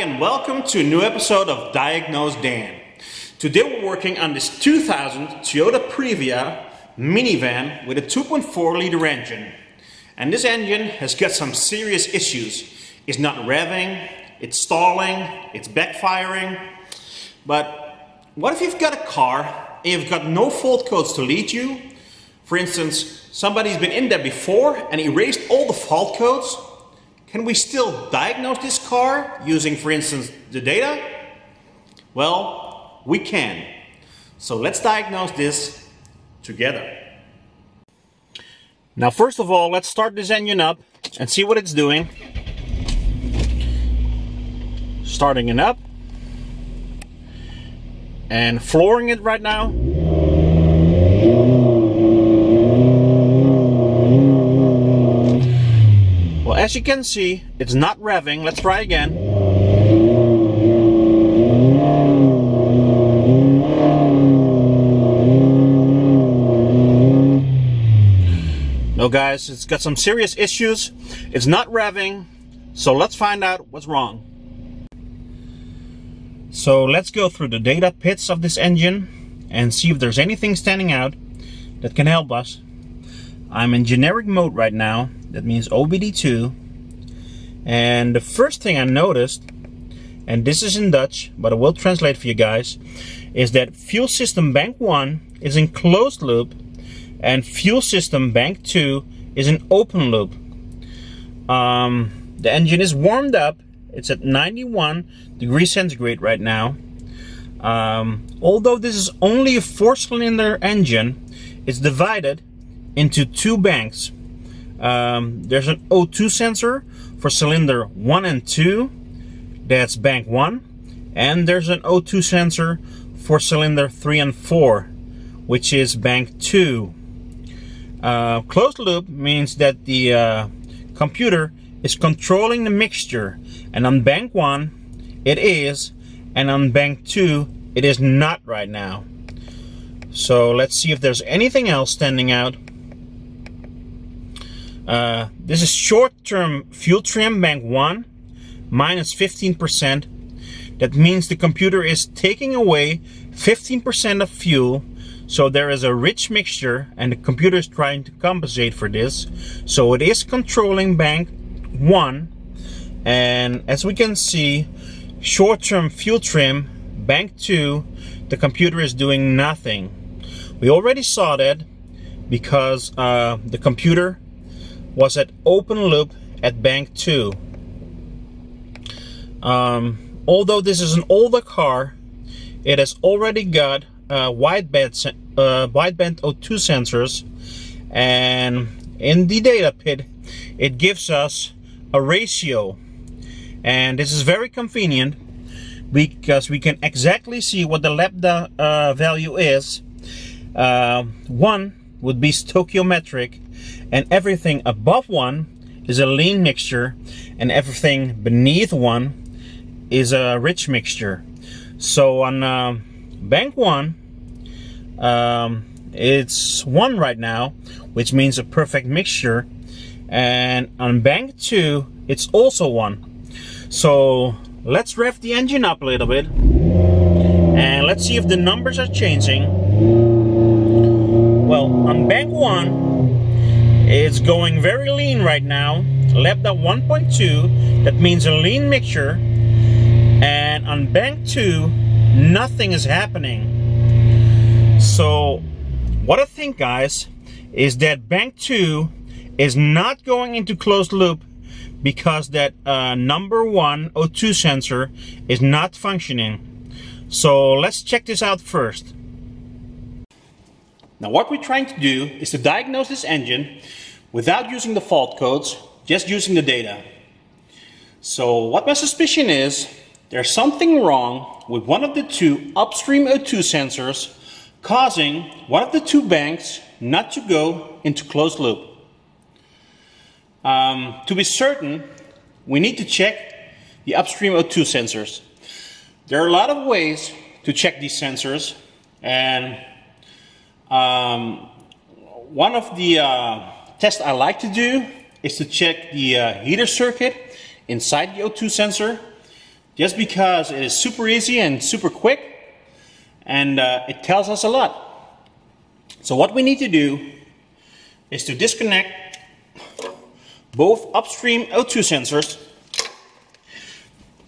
and welcome to a new episode of Diagnose Dan. Today we're working on this 2000 Toyota Previa minivan with a 2.4 liter engine. And this engine has got some serious issues. It's not revving, it's stalling, it's backfiring. But what if you've got a car and you've got no fault codes to lead you? For instance, somebody's been in there before and erased all the fault codes can we still diagnose this car using, for instance, the data? Well, we can. So let's diagnose this together. Now, first of all, let's start this engine up and see what it's doing. Starting it up and flooring it right now. As you can see, it's not revving. Let's try again. No guys, it's got some serious issues. It's not revving. So let's find out what's wrong. So let's go through the data pits of this engine and see if there's anything standing out that can help us. I'm in generic mode right now that means OBD2. And the first thing I noticed, and this is in Dutch, but I will translate for you guys, is that fuel system bank 1 is in closed loop and fuel system bank 2 is in open loop. Um, the engine is warmed up. It's at 91 degrees centigrade right now. Um, although this is only a four cylinder engine, it's divided into two banks. Um, there's an O2 sensor for cylinder 1 and 2. That's bank 1. And there's an O2 sensor for cylinder 3 and 4, which is bank 2. Uh, closed loop means that the uh, computer is controlling the mixture. And on bank 1, it is. And on bank 2, it is not right now. So let's see if there's anything else standing out uh, this is short-term fuel trim bank 1 minus 15%. That means the computer is taking away 15% of fuel. So there is a rich mixture and the computer is trying to compensate for this. So it is controlling bank 1. And as we can see, short-term fuel trim bank 2, the computer is doing nothing. We already saw that because uh, the computer was at open loop at bank 2. Um, although this is an older car, it has already got uh, wideband, uh, wideband O2 sensors and in the data pit it gives us a ratio and this is very convenient because we can exactly see what the lambda uh, value is. Uh, one would be stoichiometric and everything above one is a lean mixture and everything beneath one is a rich mixture. So on uh, bank one um, it's one right now which means a perfect mixture. And on bank two it's also one. So let's rev the engine up a little bit and let's see if the numbers are changing. Well on bank one it's going very lean right now. Lambda 1.2, that means a lean mixture. And on bank 2, nothing is happening. So, what I think, guys, is that bank 2 is not going into closed loop because that uh, number one O2 sensor is not functioning. So let's check this out first. Now what we're trying to do is to diagnose this engine without using the fault codes, just using the data. So what my suspicion is, there's something wrong with one of the two upstream O2 sensors causing one of the two banks not to go into closed loop. Um, to be certain, we need to check the upstream O2 sensors. There are a lot of ways to check these sensors and um, one of the uh, tests I like to do is to check the uh, heater circuit inside the O2 sensor. just because it is super easy and super quick and uh, it tells us a lot. So what we need to do is to disconnect both upstream O2 sensors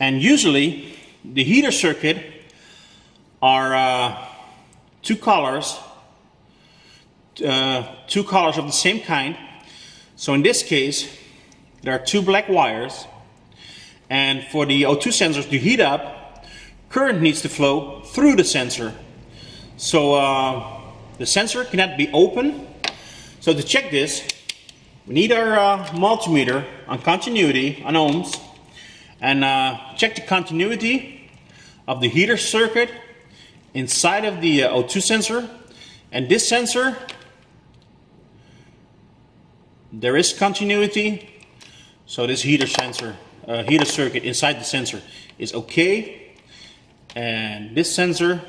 and usually the heater circuit are uh, two colors uh, two colors of the same kind so in this case there are two black wires and for the O2 sensors to heat up, current needs to flow through the sensor. So uh, the sensor cannot be open. So to check this, we need our uh, multimeter on continuity, on ohms, and uh, check the continuity of the heater circuit inside of the uh, O2 sensor. And this sensor, there is continuity. So this heater sensor uh, heater circuit inside the sensor is okay. And this sensor,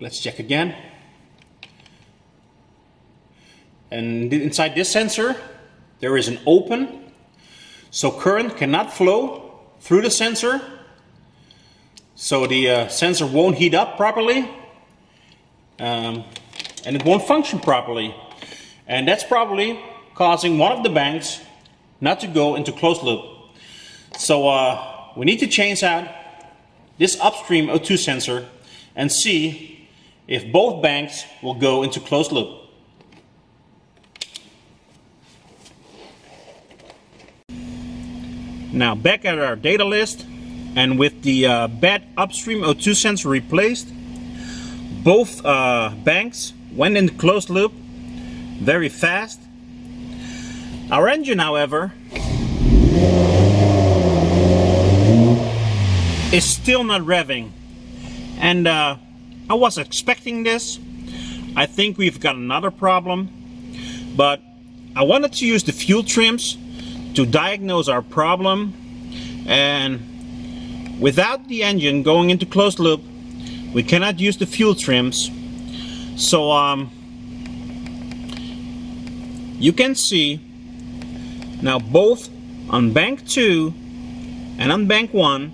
let's check again. And inside this sensor, there is an open, so current cannot flow through the sensor. So the uh, sensor won't heat up properly, um, and it won't function properly. And that's probably causing one of the banks not to go into closed loop. So uh, we need to change out this upstream O2 sensor and see if both banks will go into closed loop. Now back at our data list and with the uh, bad upstream O2 sensor replaced, both uh, banks went in closed loop very fast our engine, however, is still not revving. And uh, I was expecting this. I think we've got another problem. But I wanted to use the fuel trims to diagnose our problem. And without the engine going into closed loop, we cannot use the fuel trims. So um, you can see now both on bank 2 and on bank 1,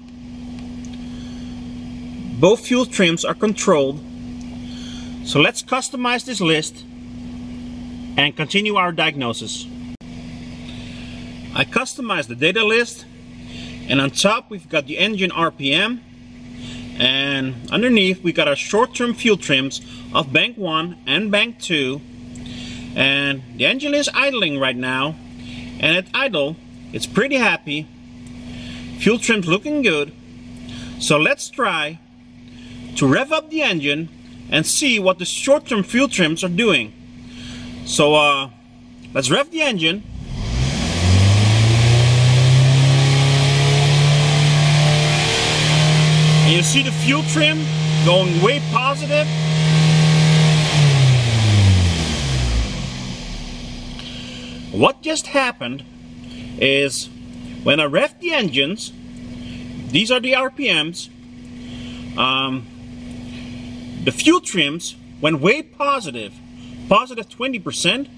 both fuel trims are controlled. So let's customize this list and continue our diagnosis. I customized the data list and on top we've got the engine RPM and underneath we got our short-term fuel trims of bank 1 and bank 2 and the engine is idling right now. And at idle it's pretty happy. Fuel trim's looking good. So let's try to rev up the engine and see what the short-term fuel trims are doing. So uh, let's rev the engine. And you see the fuel trim going way positive What just happened is when I rev the engines, these are the RPMs, um, the fuel trims went way positive, positive 20%.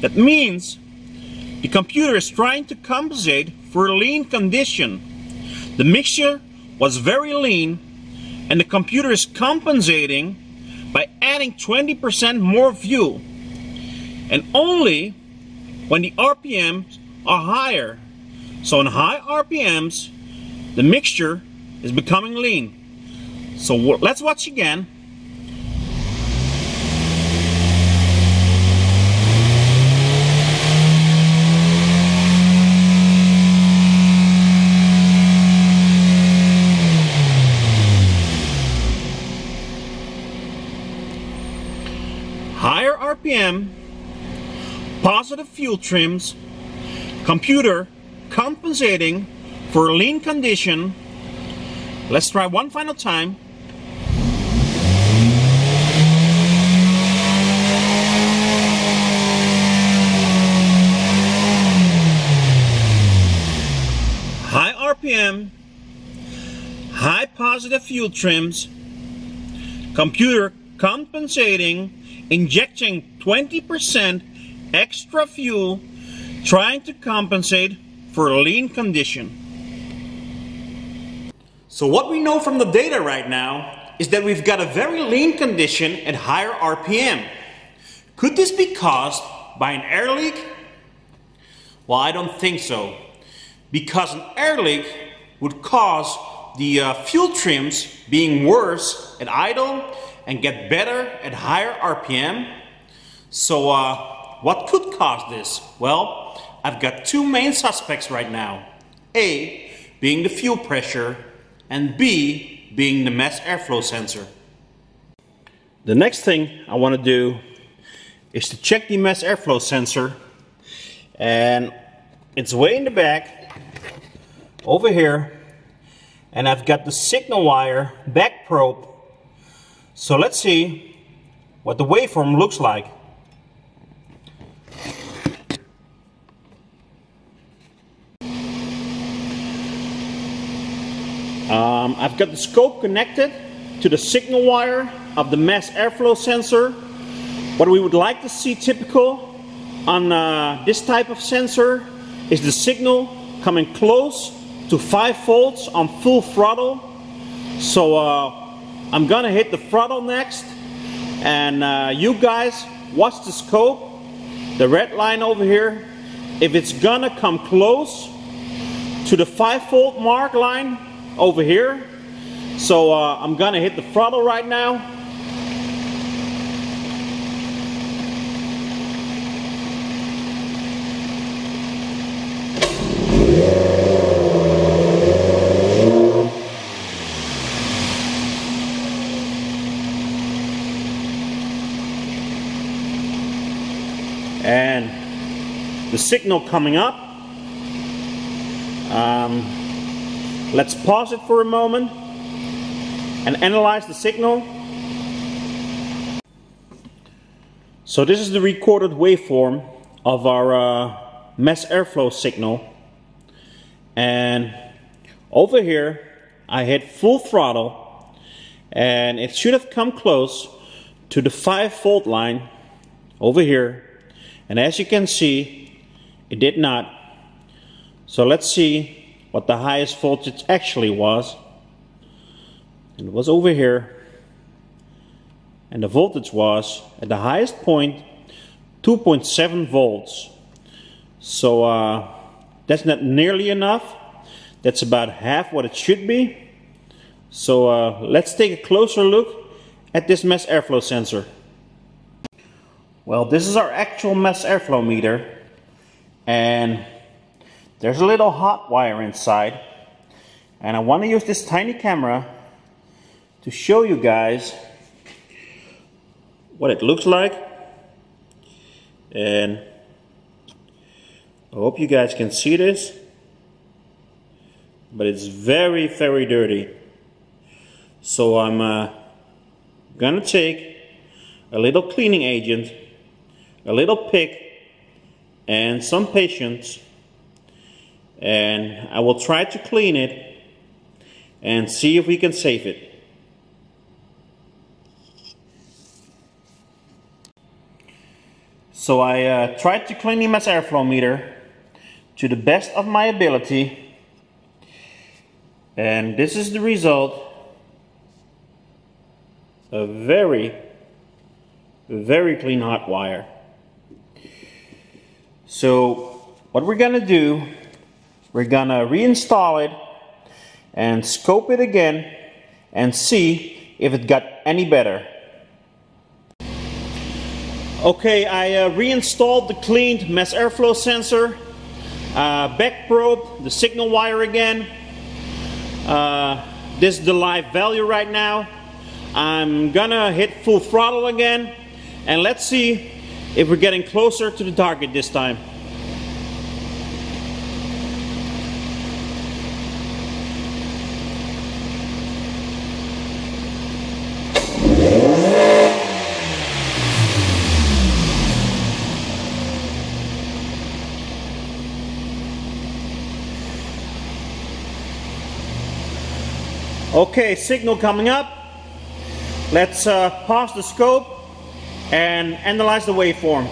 That means the computer is trying to compensate for a lean condition. The mixture was very lean and the computer is compensating by adding 20% more fuel. And only when the RPMs are higher. So in high RPMs, the mixture is becoming lean. So let's watch again. Higher RPM positive fuel trims, computer compensating for lean condition. Let's try one final time. High RPM, high positive fuel trims, computer compensating, injecting 20% extra fuel trying to compensate for a lean condition. So what we know from the data right now is that we've got a very lean condition at higher RPM. Could this be caused by an air leak? Well, I don't think so. Because an air leak would cause the uh, fuel trims being worse at idle and get better at higher RPM. So uh, what could cause this? Well, I've got two main suspects right now. A, being the fuel pressure, and B, being the mass airflow sensor. The next thing I want to do is to check the mass airflow sensor and it's way in the back over here and I've got the signal wire back probe so let's see what the waveform looks like um, I've got the scope connected to the signal wire of the mass airflow sensor what we would like to see typical on uh, this type of sensor is the signal coming close to 5 volts on full throttle. So uh, I'm gonna hit the throttle next and uh, you guys watch the scope, the red line over here. If it's gonna come close to the 5 volt mark line over here, so uh, I'm gonna hit the throttle right now and the signal coming up. Um, let's pause it for a moment and analyze the signal. So this is the recorded waveform of our uh, mass airflow signal and over here I hit full throttle and it should have come close to the 5 volt line over here and as you can see, it did not. So let's see what the highest voltage actually was. And it was over here. And the voltage was, at the highest point, 2.7 volts. So uh, that's not nearly enough. That's about half what it should be. So uh, let's take a closer look at this mass airflow sensor. Well, this is our actual mass airflow meter and there's a little hot wire inside and I want to use this tiny camera to show you guys what it looks like. And I hope you guys can see this but it's very very dirty. So I'm uh, gonna take a little cleaning agent a little pick and some patience and I will try to clean it and see if we can save it. So I uh, tried to clean mass airflow meter to the best of my ability and this is the result. A very, very clean hot wire. So what we're gonna do, we're gonna reinstall it and scope it again and see if it got any better. Okay, I uh, reinstalled the cleaned mass airflow sensor, uh, back probe, the signal wire again. Uh, this is the live value right now. I'm gonna hit full throttle again and let's see if we're getting closer to the target this time. Okay, signal coming up. Let's uh, pause the scope and analyze the waveform.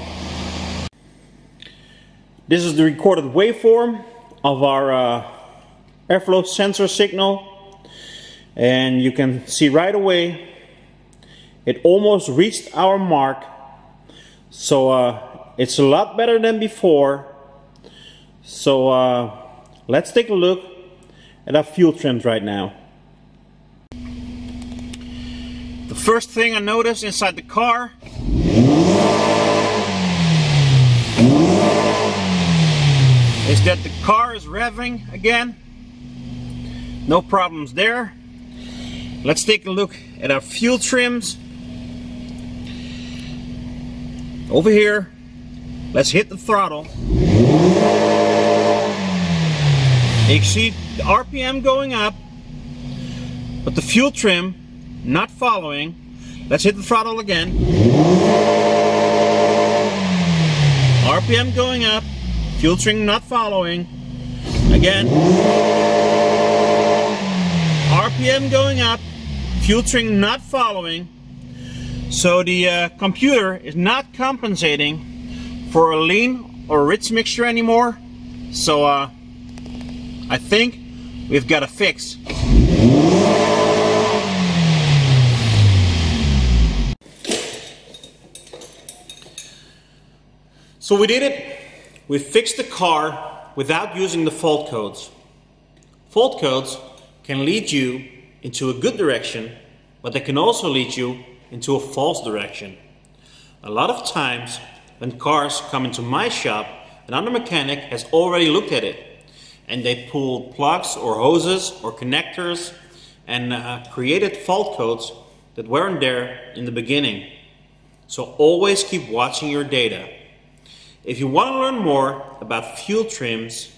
This is the recorded waveform of our uh, airflow sensor signal and you can see right away it almost reached our mark so uh, it's a lot better than before so uh, let's take a look at our fuel trims right now the first thing I noticed inside the car is that the car is revving again. No problems there. Let's take a look at our fuel trims. Over here let's hit the throttle. You see the RPM going up but the fuel trim not following. Let's hit the throttle again. RPM going up. Fuel trim not following. Again. RPM going up. Fuel trim not following. So the uh, computer is not compensating for a lean or rich mixture anymore. So uh, I think we've got a fix so we did it we fixed the car without using the fault codes. Fault codes can lead you into a good direction, but they can also lead you into a false direction. A lot of times when cars come into my shop, another mechanic has already looked at it and they pulled plugs or hoses or connectors and uh, created fault codes that weren't there in the beginning. So always keep watching your data. If you want to learn more about fuel trims,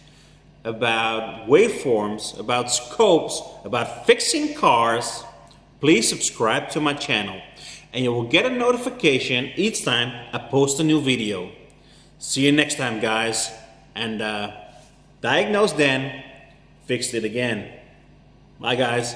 about waveforms, about scopes, about fixing cars, please subscribe to my channel and you will get a notification each time I post a new video. See you next time guys and uh, Diagnose Dan, fixed it again. Bye guys.